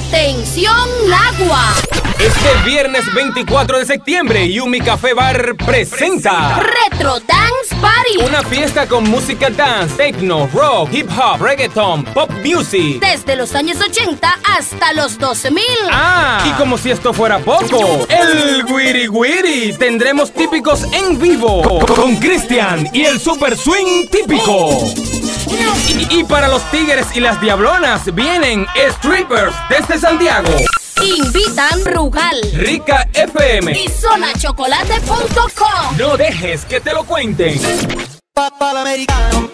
Atención Agua. Este viernes 24 de septiembre, Yumi Café Bar presenta Retro Dance Party. Una fiesta con música dance, techno, rock, hip hop, reggaeton, pop music. Desde los años 80 hasta los 2000. Ah, y como si esto fuera poco, el Wiri Wiri. Tendremos típicos en vivo con Cristian y el Super Swing típico. Y, y para los tigres y las diablonas vienen strippers desde Santiago. Invitan Rugal Rica FM. y zonachocolate.com. No dejes que te lo cuenten. Papa l'americano